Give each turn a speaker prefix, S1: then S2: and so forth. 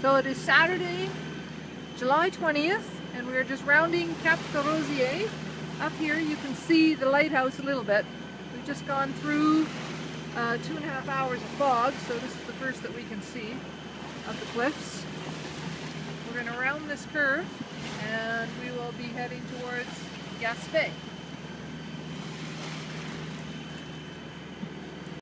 S1: So it is Saturday, July 20th, and we're just rounding Cap des Rosiers. Up here you can see the lighthouse a little bit. We've just gone through uh, two and a half hours of fog, so this is the first that we can see of the cliffs. We're going to round this curve and we will be heading towards Gaspé.